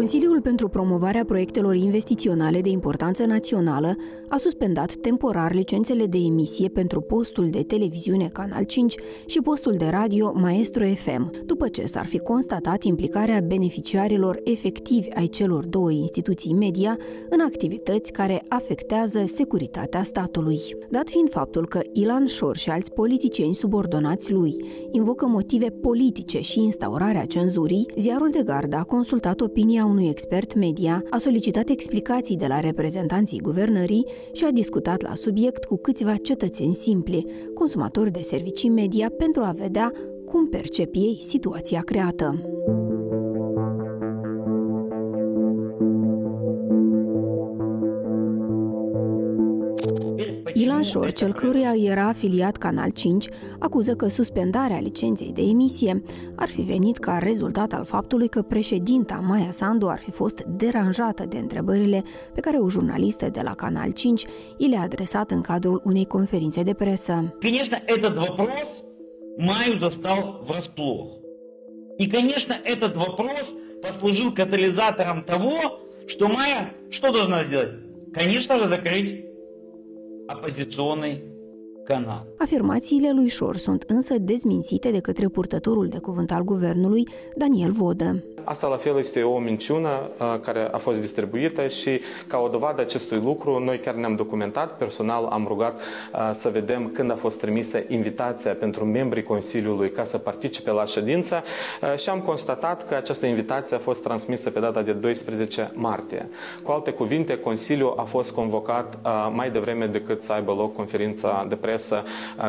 Consiliul pentru promovarea proiectelor investiționale de importanță națională a suspendat temporar licențele de emisie pentru postul de televiziune Canal 5 și postul de radio Maestro FM, după ce s-ar fi constatat implicarea beneficiarilor efectivi ai celor două instituții media în activități care afectează securitatea statului. Dat fiind faptul că Ilan Șor și alți politicieni subordonați lui invocă motive politice și instaurarea cenzurii, ziarul de gardă a consultat opinia unui expert media, a solicitat explicații de la reprezentanții guvernării și a discutat la subiect cu câțiva cetățeni simpli, consumatori de servicii media, pentru a vedea cum percep ei situația creată. Ilan Șor, cel căruia era afiliat Canal 5, acuză că suspendarea licenței de emisie ar fi venit ca rezultat al faptului că președinta Maia Sandu ar fi fost deranjată de întrebările pe care o jurnalistă de la Canal 5 i le-a adresat în cadrul unei conferințe de presă. Конечно, этот вопрос Маю застал врасплох. И, конечно, этот вопрос послужил катализатором того, что Майя что должна сделать? Конечно же, закрыть оппозиционный canal. Afirmațiile lui Șor sunt însă dezmințite de către purtătorul de cuvânt al guvernului, Daniel Vodă. Asta la fel este o minciună care a fost distribuită și ca o dovadă acestui lucru, noi chiar ne-am documentat, personal am rugat să vedem când a fost trimisă invitația pentru membrii Consiliului ca să participe la ședință și am constatat că această invitație a fost transmisă pe data de 12 martie. Cu alte cuvinte, Consiliul a fost convocat mai devreme decât să aibă loc conferința de presă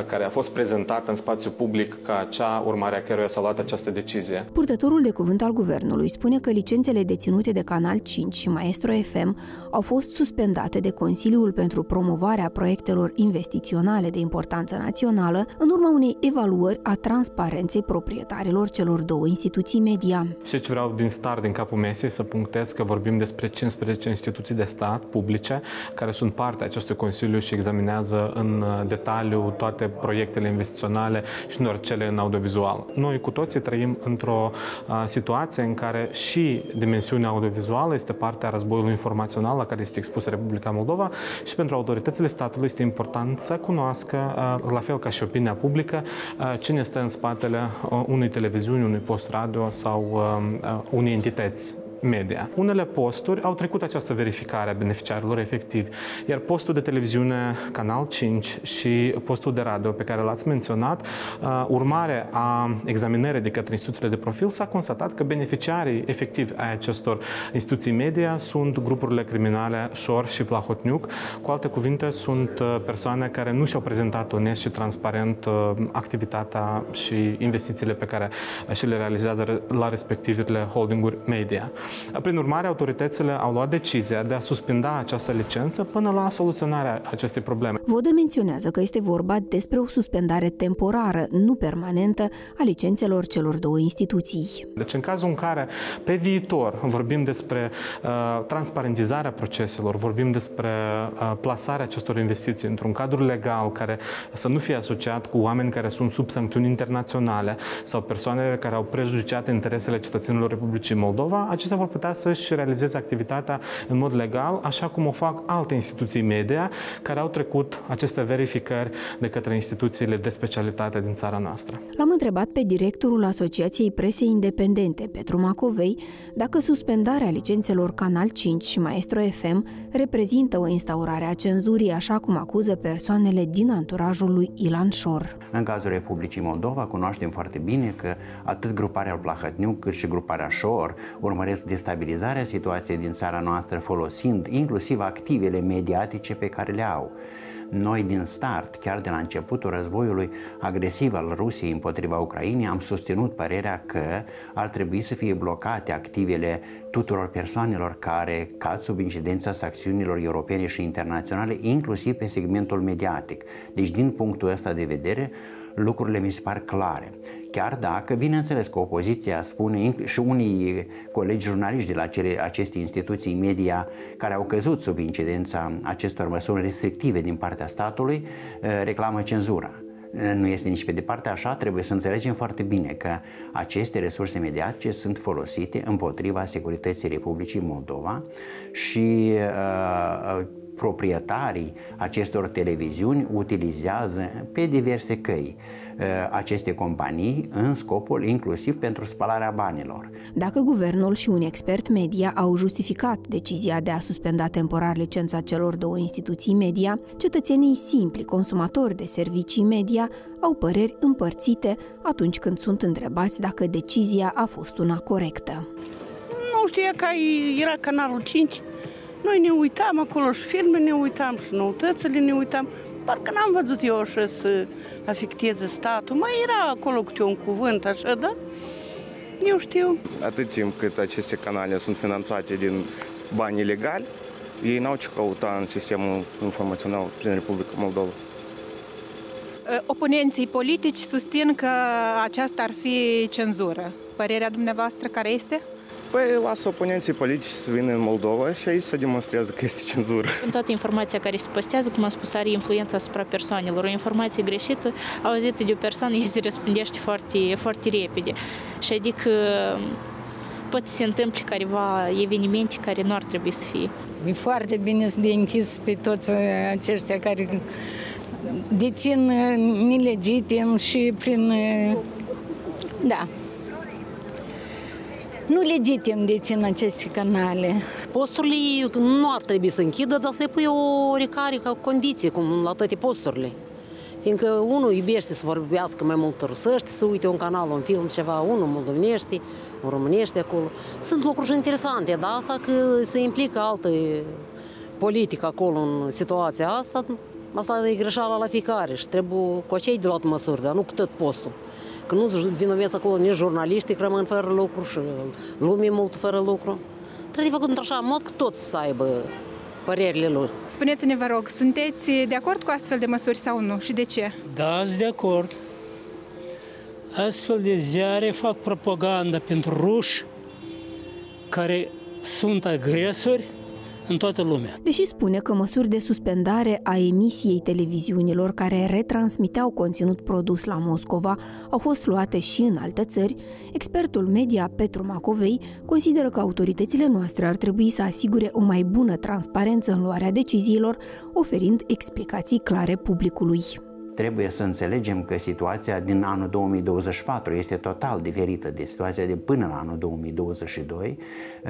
care a fost prezentată în spațiu public ca cea urmare a căruia s-a luat această decizie. Purtătorul de cuvânt al guvernului Guvernului spune că licențele deținute de Canal 5 și Maestro FM au fost suspendate de Consiliul pentru promovarea proiectelor investiționale de importanță națională în urma unei evaluări a transparenței proprietarilor celor două instituții media. Și ce vreau din start, din capul mesei, să punctez că vorbim despre 15 instituții de stat publice care sunt parte a acestui Consiliu și examinează în detaliu toate proiectele investiționale și nu cele în audiovizual. Noi cu toții trăim într-o situație în care și dimensiunea audiovizuală este parte a războiului informațional la care este expusă Republica Moldova și pentru autoritățile statului este important să cunoască, la fel ca și opinia publică, cine este în spatele unei televiziuni, unui post radio sau unei entități media. Unele posturi au trecut această verificare a beneficiarilor efectivi, iar postul de televiziune Canal 5 și postul de radio pe care l-ați menționat, uh, urmare a examinării de către instituțiile de profil, s-a constatat că beneficiarii efectivi ai acestor instituții media sunt grupurile criminale Șor și Plahotniuc. Cu alte cuvinte, sunt uh, persoane care nu și-au prezentat onest și transparent uh, activitatea și investițiile pe care și le realizează la respectivele holdinguri media. Prin urmare, autoritățile au luat decizia de a suspenda această licență până la soluționarea acestei probleme. Vodă menționează că este vorba despre o suspendare temporară, nu permanentă, a licențelor celor două instituții. Deci, în cazul în care pe viitor vorbim despre uh, transparentizarea proceselor, vorbim despre uh, plasarea acestor investiții într-un cadru legal care să nu fie asociat cu oameni care sunt sub sancțiuni internaționale sau persoane care au prejudiciat interesele cetățenilor Republicii Moldova, acestea vor putea să-și realizeze activitatea în mod legal, așa cum o fac alte instituții media care au trecut aceste verificări de către instituțiile de specialitate din țara noastră. L-am întrebat pe directorul Asociației Presei Independente, Petru Macovei, dacă suspendarea licențelor Canal 5 și Maestro FM reprezintă o instaurare a cenzurii, așa cum acuză persoanele din anturajul lui Ilan Șor. În cazul Republicii Moldova cunoaștem foarte bine că atât gruparea Plahătniu cât și gruparea Șor urmăresc destabilizarea situației din țara noastră folosind inclusiv activele mediatice pe care le au. Noi din start, chiar de la începutul războiului agresiv al Rusiei împotriva Ucrainei, am susținut părerea că ar trebui să fie blocate activele tuturor persoanelor care cad sub incidența sancțiunilor europene și internaționale, inclusiv pe segmentul mediatic. Deci, din punctul ăsta de vedere, lucrurile mi se par clare. Chiar dacă, bineînțeles că opoziția spune și unii colegi jurnaliști de la cele, aceste instituții media care au căzut sub incidența acestor măsuri restrictive din partea statului, eh, reclamă cenzura. nu este nici pe departe așa, trebuie să înțelegem foarte bine că aceste resurse mediatice sunt folosite împotriva securității Republicii Moldova și uh, proprietarii acestor televiziuni utilizează pe diverse căi uh, aceste companii în scopul inclusiv pentru spalarea banilor. Dacă guvernul și un expert media au justificat decizia de a suspenda temporar licența celor două instituții media, cetățenii simpli, consumatori de servicii media, au păreri împărțite atunci când sunt întrebați dacă decizia a fost una corectă. Nu știu, că era canalul 5, noi ne uitam acolo și filme ne uitam și noutățile ne uitam. Parcă n-am văzut eu așa să afecteze statul. Mai era acolo câte un cuvânt așa, da? Eu știu. Atât timp cât aceste canale sunt finanțate din bani ilegali, ei n-au ce căuta în sistemul informațional din Republica Moldova. Oponenții politici susțin că aceasta ar fi cenzură. Părerea dumneavoastră care este? Păi lasă oponenții politici să vină în Moldova și aici să demonstrează că este cenzură. În toată informația care se postează, cum am spus, are influența asupra persoanelor. O informație greșită, auzită de o persoană, ei se răspândește foarte, foarte repede. Și adică pot să se întâmple careva evenimente care nu ar trebui să fie. E foarte bine să de închis pe toți aceștia care dețin nelegitim și prin... Da, nu legitim dețin aceste canale. Posturile nu ar trebui să închidă, dar să le pui o recare ca condiție, cum la toate posturile. Fiindcă unul iubește să vorbească mai mult rusește, să uite un canal, un film, ceva, unul moldovenește, un românește acolo. Sunt lucruri interesante, dar asta că se implică altă politică acolo în situația asta, asta e greșeala la fiecare și trebuie cu acei de luat măsuri, dar nu cu tot postul că nu vinoveți acolo nici jurnaliștii că rămân fără lucru și lumii mult fără lucru. Trebuie făcut într-așa mod că toți să aibă părerile lor. Spuneți-ne, vă rog, sunteți de acord cu astfel de măsuri sau nu și de ce? Da, sunt de acord. Astfel de ziare fac propaganda pentru ruși care sunt agresori în toată lumea. Deși spune că măsuri de suspendare a emisiei televiziunilor care retransmiteau conținut produs la Moscova au fost luate și în alte țări, expertul media Petru Macovei consideră că autoritățile noastre ar trebui să asigure o mai bună transparență în luarea deciziilor, oferind explicații clare publicului. Trebuie să înțelegem că situația din anul 2024 este total diferită de situația de până la anul 2022.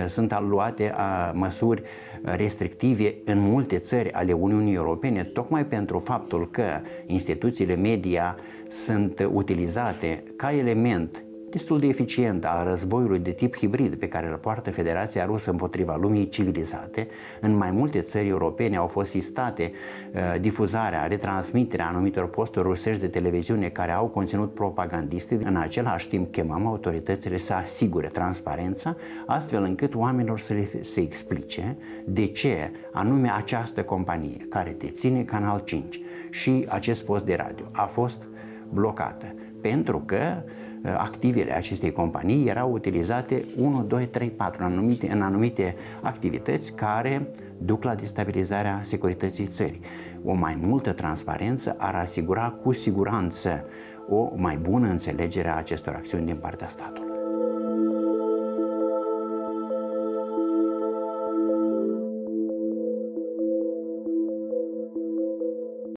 Sunt luate măsuri restrictive în multe țări ale Uniunii Europene, tocmai pentru faptul că instituțiile media sunt utilizate ca element destul de eficient a războiului de tip hibrid pe care îl poartă Federația Rusă împotriva lumii civilizate. În mai multe țări europene au fost sistate uh, difuzarea, retransmiterea anumitor posturi rusești de televiziune care au conținut propagandistic. În același timp chemăm autoritățile să asigure transparența, astfel încât oamenilor să le se explice de ce anume această companie care deține Canal 5 și acest post de radio a fost blocată. Pentru că Uh, activele acestei companii erau utilizate 1, 2, 3, 4 în anumite, în anumite activități care duc la destabilizarea securității țării. O mai multă transparență ar asigura cu siguranță o mai bună înțelegere a acestor acțiuni din partea statului.